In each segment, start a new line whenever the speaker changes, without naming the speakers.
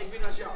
Ik ben als jou.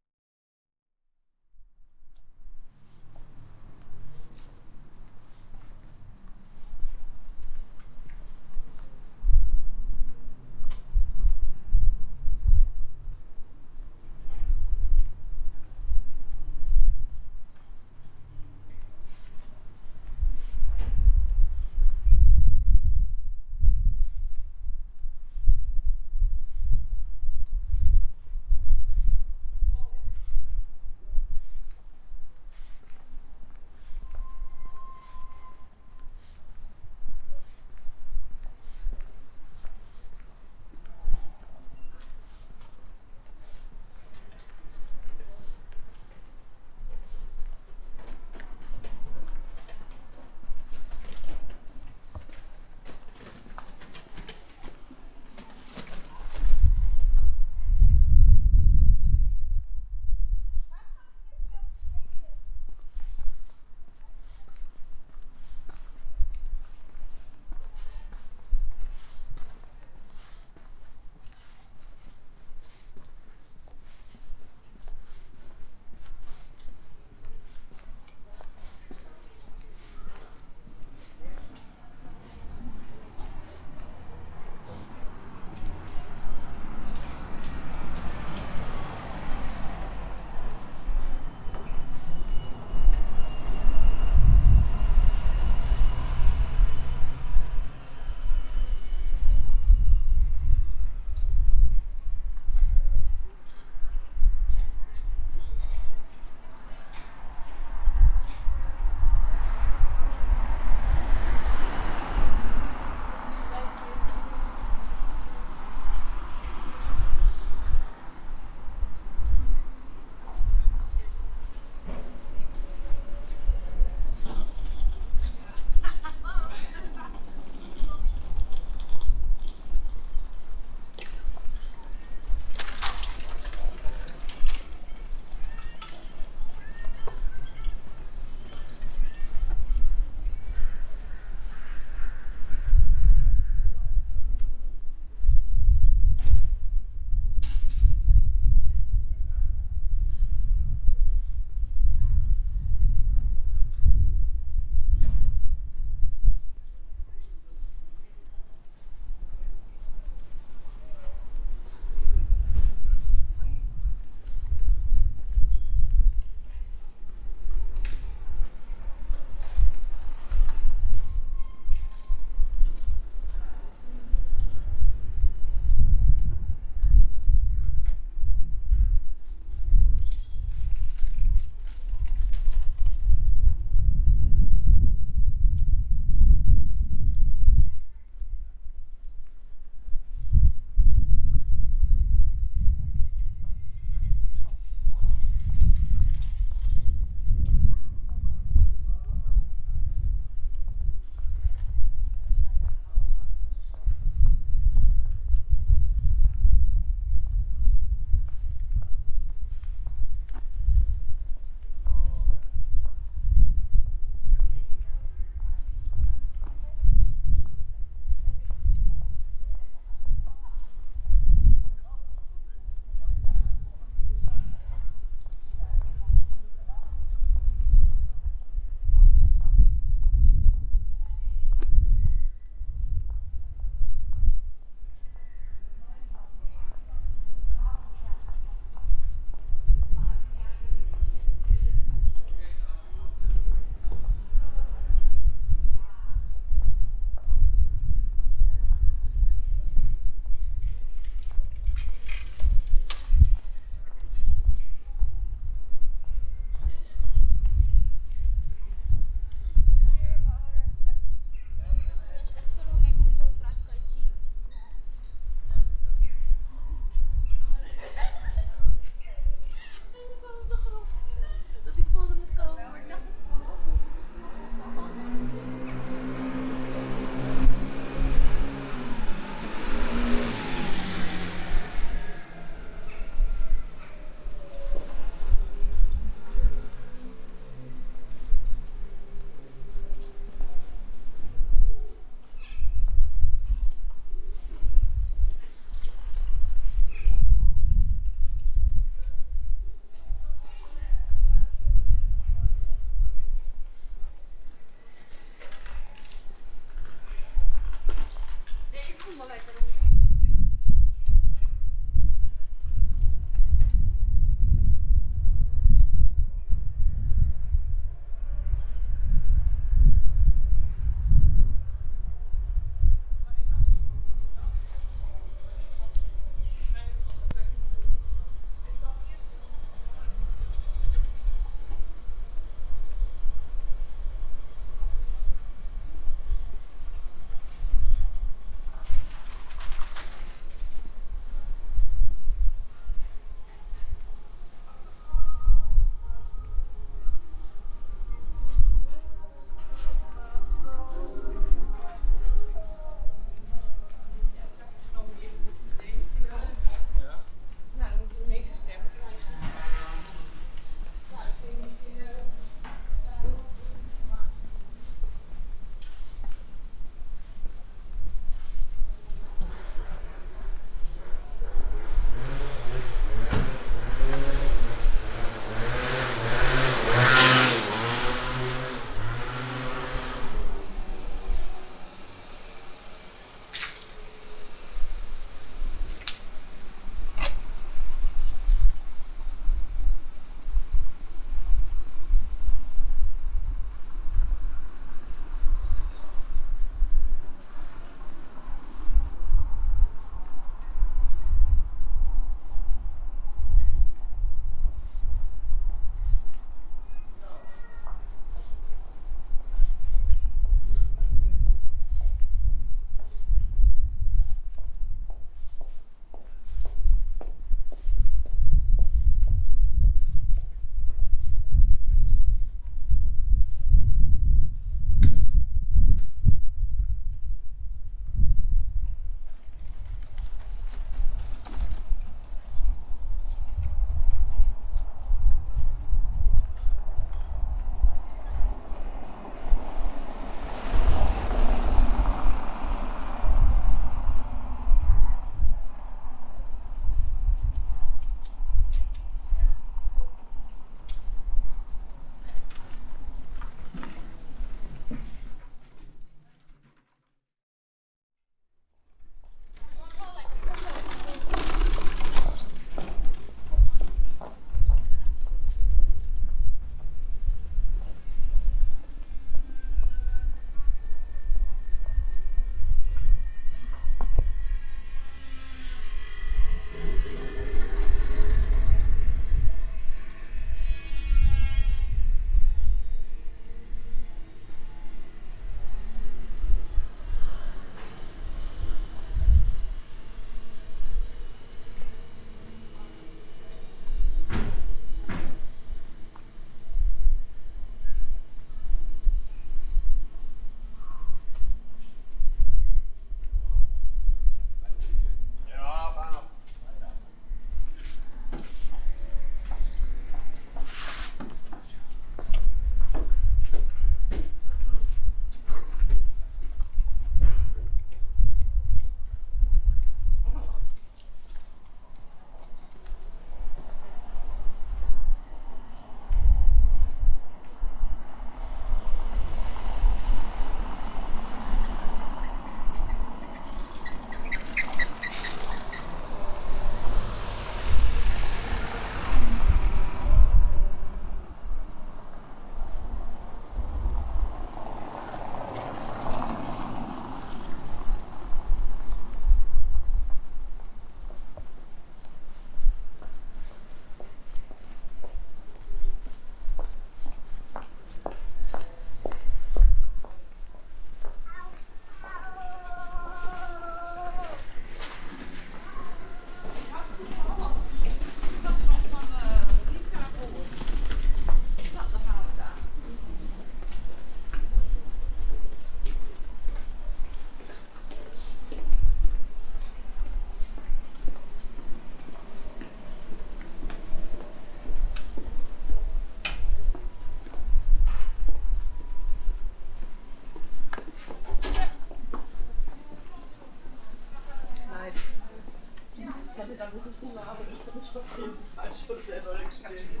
dann muss ich die Narbe, ich bin schon auf jeden Fall schon sehr doll gestehen.